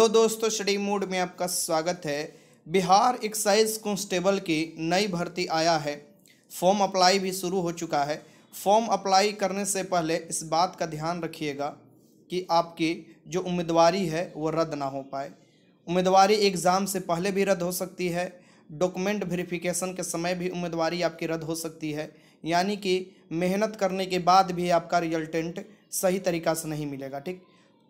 तो दोस्तों, study mood में आपका स्वागत है। बिहार एक्साइज कांस्टेबल की नई भर्ती आया है। फॉर्म अप्लाई भी शुरू हो चुका है। फॉर्म अप्लाई करने से पहले इस बात का ध्यान रखिएगा कि आपकी जो उम्मीदवारी है, वो रद्द ना हो पाए। उम्मीदवारी एग्ज़ाम से पहले भी रद्द हो सकती है। डॉक्यूमेंट वेरिफिकेशन के समय भी उम्मीदवारी आपकी रद्द हो सकती है। यानी कि मेहनत करने के बाद भी आपका रिजल्टेंट सही तरीका से नहीं मिलेगा, ठीक?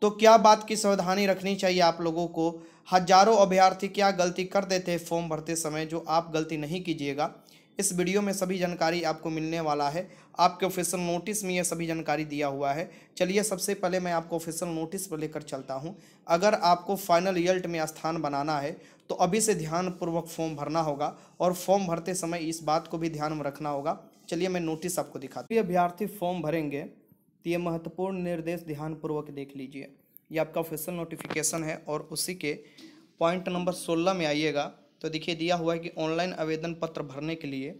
तो क्या बात की सावधानी रखनी चाहिए आप लोगों को? हज़ारों अभ्यर्थी क्या गलती कर देते हैं फॉर्म भरते समय जो आप गलती नहीं कीजिएगा? इस वीडियो में सभी जानकारी आपको मिलने वाला है। आपके ऑफिशियल नोटिस में ये सभी जानकारी दिया हुआ है। चलिए सबसे पहले मैं आपको ऑफिशियल नोटिस पर लेकर चलता हूँ। अगर आपको फाइनल रिज़ल्ट में स्थान बनाना है तो अभी से ध्यानपूर्वक फॉर्म भरना होगा और फॉर्म भरते समय इस बात को भी ध्यान में रखना होगा। चलिए मैं नोटिस आपको दिखाती हूँ। अभ्यर्थी फॉर्म भरेंगे। तो ये महत्वपूर्ण निर्देश ध्यानपूर्वक देख लीजिए। ये आपका ऑफिशियल नोटिफिकेशन है और उसी के पॉइंट नंबर सोलह में आइएगा। तो देखिए, दिया हुआ है कि ऑनलाइन आवेदन पत्र भरने के लिए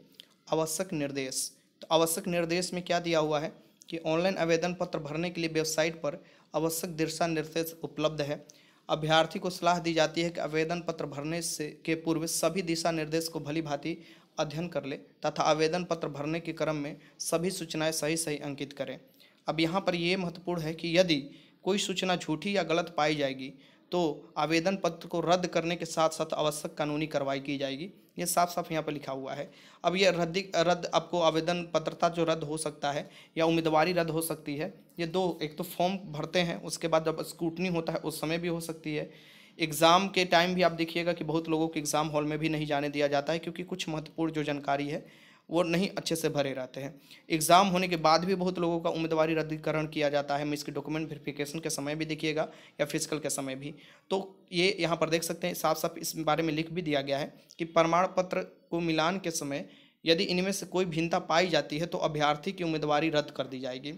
आवश्यक निर्देश। तो आवश्यक निर्देश में क्या दिया हुआ है कि ऑनलाइन आवेदन पत्र भरने के लिए वेबसाइट पर आवश्यक दिशा निर्देश उपलब्ध है। अभ्यर्थी को सलाह दी जाती है कि आवेदन पत्र भरने से के पूर्व सभी दिशा निर्देश को भली भांति अध्ययन कर ले तथा आवेदन पत्र भरने के क्रम में सभी सूचनाएँ सही सही अंकित करें। अब यहाँ पर ये महत्वपूर्ण है कि यदि कोई सूचना झूठी या गलत पाई जाएगी तो आवेदन पत्र को रद्द करने के साथ साथ आवश्यक कानूनी कार्रवाई की जाएगी। ये साफ़ साफ़ यहाँ पर लिखा हुआ है। अब ये रद्दी रद्द आपको आवेदन पत्रता जो रद्द हो सकता है या उम्मीदवारी रद्द हो सकती है, ये दो, एक तो फॉर्म भरते हैं, उसके बाद जब स्क्रूटनी होता है, उस समय भी हो सकती है। एग्ज़ाम के टाइम भी आप देखिएगा कि बहुत लोगों को एग्ज़ाम हॉल में भी नहीं जाने दिया जाता है, क्योंकि कुछ महत्वपूर्ण जो जानकारी है वो नहीं अच्छे से भरे रहते हैं। एग्ज़ाम होने के बाद भी बहुत लोगों का उम्मीदवारी रद्दीकरण किया जाता है। इसके डॉक्यूमेंट वेरिफिकेशन के समय भी देखिएगा या फ़िज़िकल के समय भी। तो ये यहाँ पर देख सकते हैं साफ़ साफ़ इस बारे में लिख भी दिया गया है कि प्रमाण पत्र को मिलान के समय यदि इनमें से कोई भिन्नता पाई जाती है तो अभ्यर्थी की उम्मीदवारी रद्द कर दी जाएगी।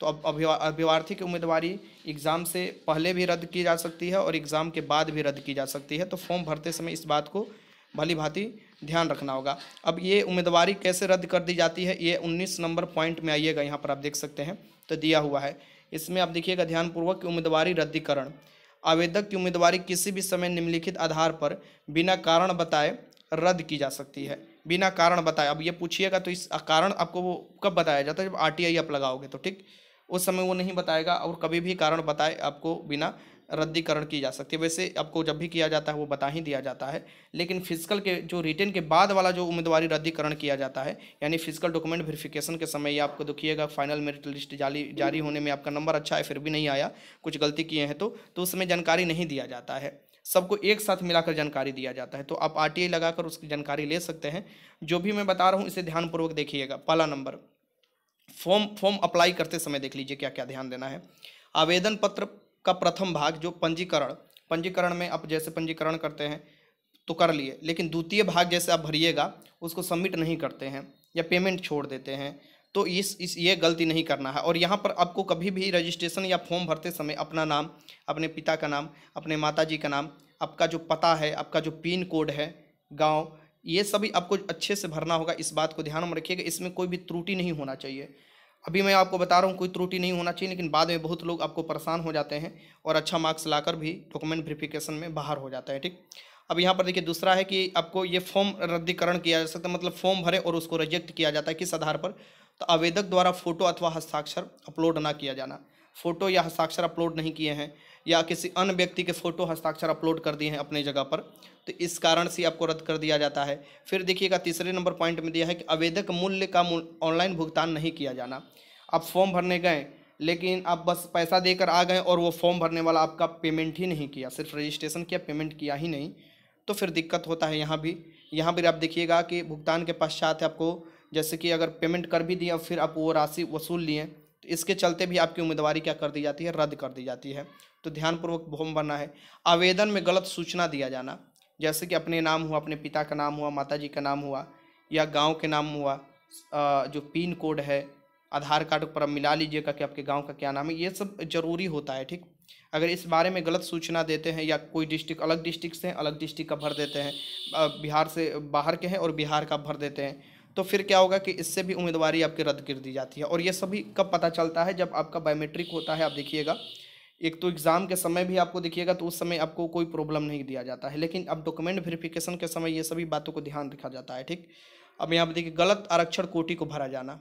तो अब अभ्यर्थी की उम्मीदवारी एग्ज़ाम से पहले भी रद्द की जा सकती है और एग्ज़ाम के बाद भी रद्द की जा सकती है। तो फॉर्म भरते समय इस बात को भली भांति ध्यान रखना होगा। अब ये उम्मीदवारी कैसे रद्द कर दी जाती है, ये उन्नीस नंबर पॉइंट में आइएगा, यहाँ पर आप देख सकते हैं। तो दिया हुआ है। इसमें आप देखिएगा ध्यानपूर्वक उम्मीदवारी रद्दीकरण। आवेदक की उम्मीदवारी किसी भी समय निम्नलिखित आधार पर बिना कारण बताए रद्द की जा सकती है। बिना कारण बताए। अब ये पूछिएगा तो इस कारण आपको वो कब बताया जाता है? जब आरटीआई आप लगाओगे तो ठीक? उस समय वो नहीं बताएगा और कभी भी कारण बताए आपको बिना रद्दीकरण की जा सकती है। वैसे आपको जब भी किया जाता है, वो बता ही दिया जाता है। लेकिन फ़िज़िकल के जो रिटर्न के बाद वाला जो उम्मीदवारी रद्दीकरण किया जाता है, यानी फ़िज़िकल डॉक्यूमेंट वेरिफिकेशन के समय ये आपको दुखिएगा, फाइनल मेरिट लिस्ट जारी जारी होने में आपका नंबर अच्छा है, फिर भी नहीं आया, कुछ गलती किए हैं तो तो उसमें जानकारी नहीं दिया जाता है। सबको एक साथ मिलाकर जानकारी दिया जाता है। तो आप आर लगाकर उसकी जानकारी ले सकते हैं। जो भी मैं बता रहा हूँ, इसे ध्यानपूर्वक देखिएगा। पहला नंबर, फॉर्म फॉर्म अप्लाई करते समय देख लीजिए क्या क्या ध्यान देना है। आवेदन पत्र का प्रथम भाग जो पंजीकरण पंजीकरण में आप जैसे पंजीकरण करते हैं तो कर लिए। लेकिन द्वितीय भाग जैसे आप भरिएगा, उसको सबमिट नहीं करते हैं या पेमेंट छोड़ देते हैं तो इस इस, ये गलती नहीं करना है। और यहाँ पर आपको कभी भी रजिस्ट्रेशन या फॉर्म भरते समय अपना नाम, अपने पिता का नाम, अपने माता जी का नाम, आपका जो पता है, आपका जो पिन कोड है, गाँव, ये सभी आपको अच्छे से भरना होगा। इस बात को ध्यान में रखिएगा, इसमें कोई भी त्रुटि नहीं होना चाहिए। अभी मैं आपको बता रहा हूँ, कोई त्रुटि नहीं होना चाहिए, लेकिन बाद में बहुत लोग आपको परेशान हो जाते हैं और अच्छा मार्क्स लाकर भी डॉक्यूमेंट वेरिफिकेशन में बाहर हो जाता है, ठीक? अब यहाँ पर देखिए, दूसरा है कि आपको ये फॉर्म रद्दीकरण किया जा सकता है मतलब फॉर्म भरे और उसको रिजेक्ट किया जाता है, किस आधार पर? तो आवेदक द्वारा फ़ोटो अथवा हस्ताक्षर अपलोड ना किया जाना। फ़ोटो या हस्ताक्षर अपलोड नहीं किए हैं या किसी अन्य व्यक्ति के फ़ोटो हस्ताक्षर अपलोड कर दिए हैं अपने जगह पर तो इस कारण से आपको रद्द कर दिया जाता है। फिर देखिएगा, तीसरे नंबर पॉइंट में दिया है कि आवेदक मूल्य का ऑनलाइन भुगतान नहीं किया जाना। आप फॉर्म भरने गए, लेकिन आप बस पैसा देकर आ गए और वो फॉर्म भरने वाला आपका पेमेंट ही नहीं किया, सिर्फ़ रजिस्ट्रेशन किया, पेमेंट किया ही नहीं। तो फिर दिक्कत होता है यहाँ भी। यहाँ पर आप देखिएगा कि भुगतान के पश्चात आपको, जैसे कि अगर पेमेंट कर भी दिया, फिर आप वो राशि वसूल लिए। इसके चलते भी आपकी उम्मीदवारी क्या कर दी जाती है? रद्द कर दी जाती है। तो ध्यानपूर्वक फॉर्म भरना है। आवेदन में गलत सूचना दिया जाना। जैसे कि अपने नाम हुआ, अपने पिता का नाम हुआ माता जी का नाम हुआ या गाँव के नाम हुआ जो पिन कोड है, आधार कार्ड पर आप मिला लीजिएगा कि आपके गाँव का क्या नाम है, ये सब ज़रूरी होता है, ठीक? अगर इस बारे में गलत सूचना देते हैं या कोई डिस्ट्रिक्ट, अलग डिस्ट्रिक्ट से, अलग डिस्ट्रिक्ट का भर देते हैं बिहार से बाहर के हैं और बिहार का भर देते हैं तो फिर क्या होगा कि इससे भी उम्मीदवारी आपकी रद्द कर दी जाती है। और ये सभी कब पता चलता है? जब आपका बायोमेट्रिक होता है, आप देखिएगा। एक तो एग्ज़ाम के समय भी आपको देखिएगा तो उस समय आपको कोई प्रॉब्लम नहीं दिया जाता है। लेकिन अब डॉक्यूमेंट वेरिफिकेशन के समय ये सभी बातों को ध्यान रखा जाता है, ठीक? अब यहाँ पर देखिए, गलत आरक्षण कोटि को भरा जाना।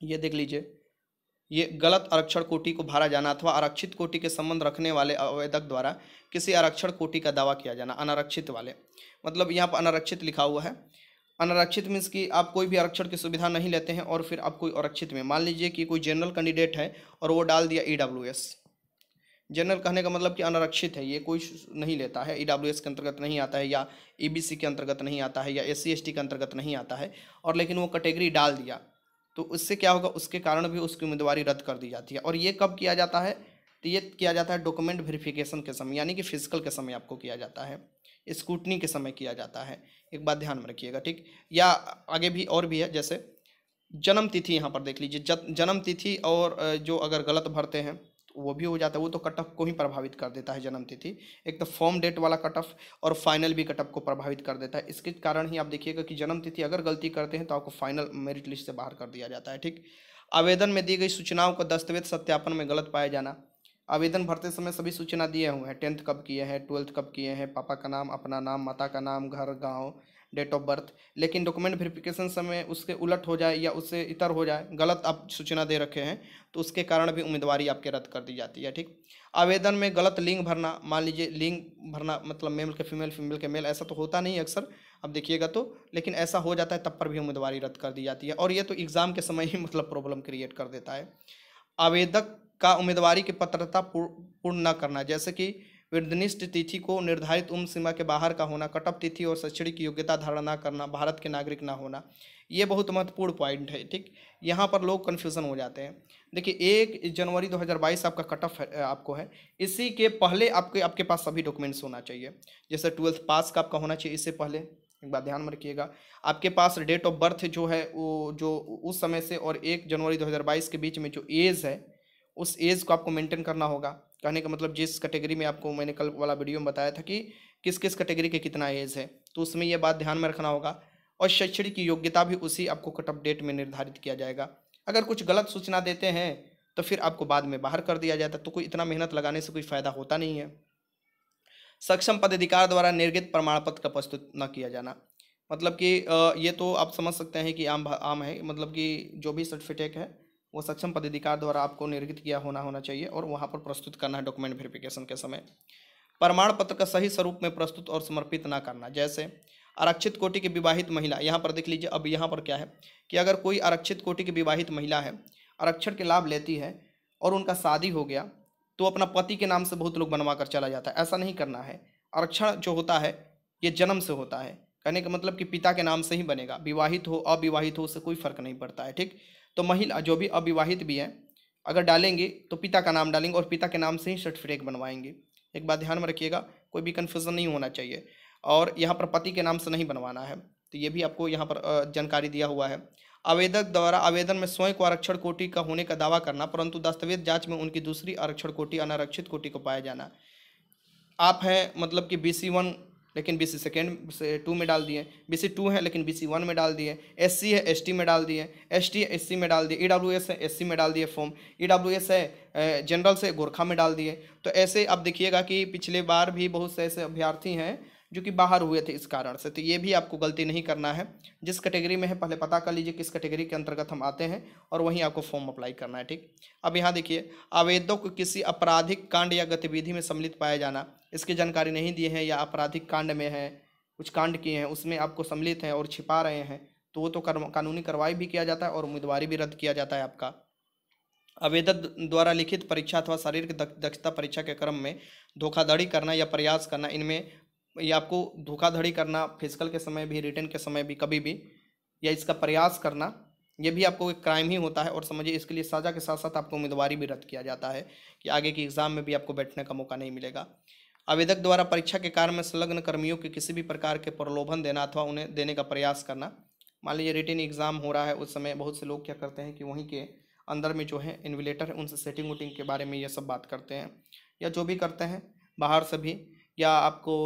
ये देख लीजिए। ये गलत आरक्षण कोटि को भरा जाना अथवा आरक्षित कोटि के संबंध रखने वाले आवेदक द्वारा किसी आरक्षण कोटि का दावा किया जाना, अनारक्षित वाले। मतलब यहाँ पर अनारक्षित लिखा हुआ है। अनारक्षित मीन्स कि आप कोई भी आरक्षण की सुविधा नहीं लेते हैं और फिर आप कोई आरक्षित में। मान लीजिए कि कोई जनरल कैंडिडेट है और वो डाल दिया ई डब्ल्यू एस जनरल कहने का मतलब कि अनारक्षित है, ये कोई नहीं लेता है। ई डब्ल्यू एस के अंतर्गत नहीं आता है या ई सी के अंतर्गत नहीं आता है या एस सी के अंतर्गत नहीं आता है और लेकिन वो कैटेगरी डाल दिया। तो उससे क्या होगा? उसके कारण भी उसकी उम्मीदवारी रद्द कर दी जाती है। और ये कब किया जाता है? तो ये किया जाता है डॉक्यूमेंट वेरिफिकेशन के समय, यानी कि फ़िज़िकल के समय आपको किया जाता है। स्कूटनी के समय किया जाता है। एक बात ध्यान में रखिएगा, ठीक? या आगे भी और भी है, जैसे जन्म तिथि यहाँ पर देख लीजिए जन्म तिथि और जो अगर गलत भरते हैं तो वो भी हो जाता है। वो तो कट ऑफ़ को ही प्रभावित कर देता है जन्म तिथि। एक तो फॉर्म डेट वाला कट ऑफ़ और फाइनल भी कट ऑफ़ को प्रभावित कर देता है। इसके कारण ही आप देखिएगा कि जन्म तिथि अगर गलती करते हैं तो आपको फाइनल मेरिट लिस्ट से बाहर कर दिया जाता है, ठीक? आवेदन में दी गई सूचनाओं का दस्तावेज़ सत्यापन में गलत पाया जाना आवेदन भरते समय सभी सूचना दिए हुए हैं। टेंथ कब किए हैं, ट्वेल्थ कब किए हैं, पापा का नाम, अपना नाम, माता का नाम, घर, गाँव, डेट ऑफ़ बर्थ। लेकिन डॉक्यूमेंट वेरिफिकेशन समय उसके उलट हो जाए या उससे इतर हो जाए, गलत आप सूचना दे रखे हैं तो उसके कारण भी उम्मीदवारी आपके रद्द कर दी जाती है, ठीक? आवेदन में गलत लिंग भरना, मान लीजिए लिंग भरना मतलब मेल के फीमेल फीमेल के मेल, ऐसा तो होता नहीं अक्सर, अब देखिएगा तो लेकिन ऐसा हो जाता है तब पर भी उम्मीदवारी रद्द कर दी जाती है। और ये तो एग्ज़ाम के समय ही मतलब प्रॉब्लम क्रिएट कर देता है। आवेदक का उम्मीदवारी की पात्रता पूर्ण न करना। जैसे कि विर्दनिष्ठ तिथि को निर्धारित उम्र सीमा के बाहर का होना कटअप तिथि और शैक्षणिक योग्यता धारण न करना, भारत के नागरिक ना होना, ये बहुत महत्वपूर्ण पॉइंट है, ठीक? यहाँ पर लोग कन्फ्यूज़न हो जाते हैं। देखिए, एक जनवरी 2022 आपका कट ऑफ़ आपको है। इसी के पहले आपके आपके पास सभी डॉक्यूमेंट्स होना चाहिए। जैसे ट्वेल्थ पास का आपका होना चाहिए, इससे पहले, एक बात ध्यान में रखिएगा। आपके पास डेट ऑफ़ बर्थ जो है, वो, जो, उस समय से और एक जनवरी 2022 के बीच में जो एज है उस एज को आपको मेंटेन करना होगा। कहने का मतलब जिस कैटेगरी में आपको मैंने कल वाला वीडियो में बताया था कि किस किस कैटेगरी के कितना एज है तो उसमें यह बात ध्यान में रखना होगा और शैक्षणिक योग्यता भी उसी आपको कट डेट में निर्धारित किया जाएगा। अगर कुछ गलत सूचना देते हैं तो फिर आपको बाद में बाहर कर दिया जाता तो कोई इतना मेहनत लगाने से कोई फ़ायदा होता नहीं है। सक्षम पदाधिकार द्वारा निर्गत प्रमाण पत्र का प्रस्तुत न किया जाना। मतलब कि ये तो आप समझ सकते हैं कि आम आम है मतलब कि जो भी सर्टिफिकेट है वो सक्षम पदाधिकार द्वारा आपको निर्गत किया होना होना चाहिए और वहाँ पर प्रस्तुत करना है डॉक्यूमेंट वेरिफिकेशन के समय। प्रमाण पत्र का सही स्वरूप में प्रस्तुत और समर्पित ना करना। जैसे, आरक्षित कोटि की विवाहित महिला, यहाँ पर देख लीजिए, अब यहाँ पर क्या है कि अगर कोई आरक्षित कोटि की विवाहित महिला है, आरक्षण के लाभ लेती है और उनका शादी हो गया तो अपना पति के नाम से बहुत लोग बनवा कर चला जाता है। ऐसा नहीं करना है। आरक्षण जो होता है, ये जन्म से होता है। कहने का मतलब कि पिता के नाम से ही बनेगा। विवाहित हो, अविवाहित हो, उससे कोई फ़र्क नहीं पड़ता है, ठीक? तो महिला जो भी अविवाहित भी है, अगर डालेंगे तो पिता का नाम डालेंगे और पिता के नाम से ही सर्टिफिकेट बनवाएँगे। एक बात ध्यान में रखिएगा, कोई भी कन्फ्यूज़न नहीं होना चाहिए और यहाँ पर पति के नाम से नहीं बनवाना है। तो ये भी आपको यहाँ पर जानकारी दिया हुआ है। आवेदक द्वारा आवेदन में स्वयं को आरक्षण कोटि का होने का दावा करना, परंतु दस्तावेज़ जाँच में उनकी दूसरी आरक्षण कोटि, अनारक्षित कोटि को पाया जाना। आप हैं मतलब कि बी सी वन लेकिन बी सी सेकेंड से टू में डाल दिए। बी सी टू है, लेकिन बी सी वन में डाल दिए। एस सी है एस टी में डाल दिए। एस टी एस सी में डाल दिए। ई डब्ल्यू एस है एस सी में डाल दिए फॉर्म ई डब्ल्यू एस है जनरल से गोरखा में डाल दिए। तो ऐसे आप देखिएगा कि पिछले बार भी बहुत से ऐसे अभ्यर्थी हैं जो कि बाहर हुए थे इस कारण से। तो ये भी आपको गलती नहीं करना है। जिस कैटेगरी में है, पहले पता कर लीजिए किस कैटेगरी के अंतर्गत हम आते हैं और वहीं आपको फॉर्म अप्लाई करना है, ठीक? अब यहाँ देखिए आवेदक को किसी आपराधिक कांड या गतिविधि में सम्मिलित पाया जाना, इसकी जानकारी नहीं दिए हैं या आपराधिक कांड में है, कुछ कांड किए हैं, उसमें आपको सम्मिलित हैं और छिपा रहे हैं तो वो तो कानूनी कार्रवाई भी किया जाता है और उम्मीदवारी भी रद्द किया जाता है आपका। आवेदक द्वारा लिखित परीक्षा अथवा शारीरिक दक्षता परीक्षा के क्रम में धोखाधड़ी करना या प्रयास करना, इनमें या आपको धोखाधड़ी करना फ़िज़िकल के समय भी रिटर्न के समय भी, कभी भी, या इसका प्रयास करना, ये भी आपको एक क्राइम ही होता है और समझिए इसके लिए सज़ा के साथ साथ आपको उम्मीदवारी भी रद्द किया जाता है कि आगे की एग्ज़ाम में भी आपको बैठने का मौका नहीं मिलेगा। आवेदक द्वारा परीक्षा के कार्य में संलग्न कर्मियों के किसी भी प्रकार के प्रलोभन देना अथवा उन्हें देने का प्रयास करना। मान लीजिए रिटर्न एग्ज़ाम हो रहा है, उस समय बहुत से लोग क्या करते हैं कि वहीं के अंदर में जो है इन्विलेटर है उनसे सेटिंग वूटिंग के बारे में ये सब बात करते हैं, या जो भी करते हैं, बाहर से भी या आपको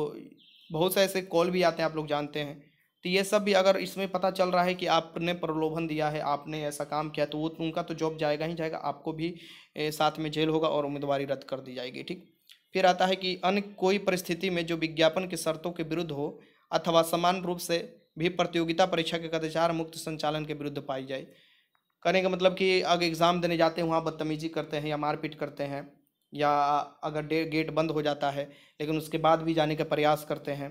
बहुत से ऐसे कॉल भी आते हैं, आप लोग जानते हैं। तो ये सब भी अगर इसमें पता चल रहा है कि आपने प्रलोभन दिया है, आपने ऐसा काम किया तो वो उनका तो जॉब जाएगा ही जाएगा, आपको भी साथ में जेल होगा और उम्मीदवारी रद्द कर दी जाएगी, ठीक? फिर आता है कि अन्य कोई परिस्थिति में जो विज्ञापन की शर्तों के विरुद्ध हो अथवा समान रूप से भी प्रतियोगिता परीक्षा के कदाचार मुक्त संचालन के विरुद्ध पाई जाए। करने का मतलब कि अगर एग्ज़ाम देने जाते हैं, वहाँ बदतमीजी करते हैं या मारपीट करते हैं। या अगर गेट बंद हो जाता है, लेकिन उसके बाद भी जाने का प्रयास करते हैं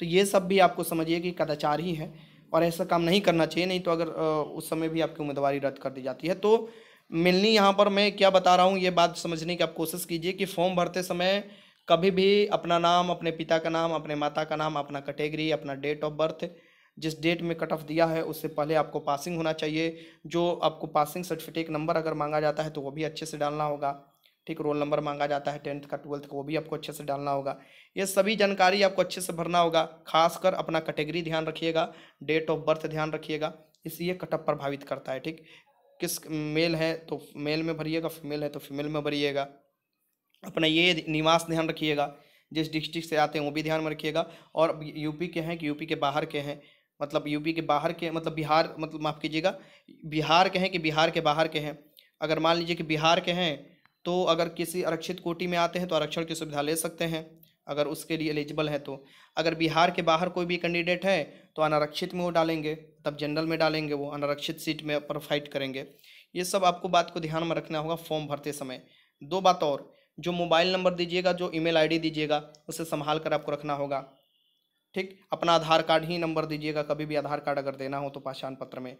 तो ये सब भी आपको समझिए कि कदाचार ही है, और ऐसा काम नहीं करना चाहिए, नहीं तो अगर उस समय भी आपकी उम्मीदवारी रद्द कर दी जाती है। तो मिलनी यहाँ पर मैं क्या बता रहा हूँ, ये बात समझने की आप कोशिश कीजिए कि फॉर्म भरते समय कभी भी अपना नाम, अपने पिता का नाम, अपने माता का नाम, अपना कैटेगरी, अपना डेट ऑफ़ बर्थ, जिस डेट में कट ऑफ़ दिया है, उससे पहले आपको पासिंग होना चाहिए। जो आपको पासिंग सर्टिफिकेट नंबर अगर मांगा जाता है तो वो भी अच्छे से डालना होगा। ठीक, रोल नंबर मांगा जाता है टेंथ का, ट्वेल्थ का, वो भी आपको अच्छे से डालना होगा। ये सभी जानकारी आपको अच्छे से भरना होगा, खासकर अपना कैटेगरी ध्यान रखिएगा, डेट ऑफ़ बर्थ ध्यान रखिएगा, इसलिए कटअप प्रभावित करता है, ठीक। किस, मेल है तो मेल में भरिएगा, फीमेल है तो फीमेल में भरिएगा। अपना ये निवास ध्यान रखिएगा, जिस डिस्ट्रिक्ट से आते हैं वो भी ध्यान में रखिएगा, और यूपी के हैं कि यूपी के बाहर के हैं? मतलब यूपी के बाहर के मतलब बिहार मतलब माफ़ कीजिएगा, बिहार के हैं कि बिहार के बाहर के हैं? अगर मान लीजिए कि बिहार के हैं तो अगर किसी आरक्षित कोटि में आते हैं तो आरक्षण की सुविधा ले सकते हैं, अगर उसके लिए एलिजिबल है तो। अगर बिहार के बाहर कोई भी कैंडिडेट है तो अनारक्षित में वो डालेंगे, तब जनरल में डालेंगे, वो अनारक्षित सीट में पर फाइट करेंगे। ये सब आपको बात को ध्यान में रखना होगा फॉर्म भरते समय। दो बात और, जो मोबाइल नंबर दीजिएगा, जो ईमेल आईडी दीजिएगा, उसे संभाल कर आपको रखना होगा। ठीक? अपना आधार कार्ड ही नंबर दीजिएगा, कभी भी आधार कार्ड अगर देना हो तो पहचान पत्र में।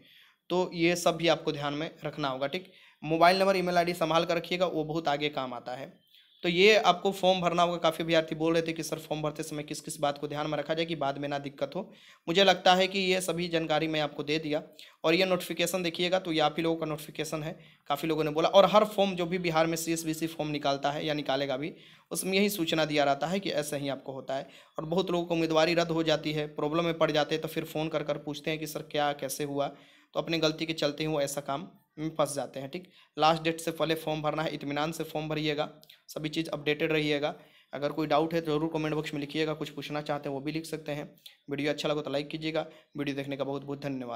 तो ये सब भी आपको ध्यान में रखना होगा, ठीक? मोबाइल नंबर, ईमेल आईडी संभाल कर रखिएगा, वो बहुत आगे काम आता है। तो ये आपको फॉर्म भरना होगा। काफ़ी विद्यार्थी बोल रहे थे कि, सर, फॉर्म भरते समय किस किस बात को ध्यान में रखा जाए कि बाद में ना दिक्कत हो? मुझे लगता है कि ये सभी जानकारी मैं आपको दे दिया। और ये नोटिफिकेशन देखिएगा तो ये आप ही लोगों का नोटिफिकेशन है। काफ़ी लोगों ने बोला। और हर फॉर्म जो भी बिहार में सी एस फॉर्म निकालता है या निकालेगा भी, उसमें यही सूचना दिया रहता है कि ऐसा ही आपको होता है। और बहुत लोगों को उम्मीदवारी रद्द हो जाती है। प्रॉब्लम में पड़ जाते हैं तो फिर फ़ोन कर कर पूछते हैं कि, सर, क्या, कैसे हुआ? तो अपनी गलती के चलते ही वो ऐसा काम में फंस जाते हैं, ठीक? लास्ट डेट से पहले फॉर्म भरना है इतमान से फॉर्म भरिएगा, सभी चीज़ अपडेटेड रहिएगा। अगर कोई डाउट है तो ज़रूर कमेंट बॉक्स में लिखिएगा, कुछ पूछना चाहते हैं, वो भी लिख सकते हैं। वीडियो अच्छा लगा तो लाइक कीजिएगा। वीडियो देखने का बहुत बहुत धन्यवाद।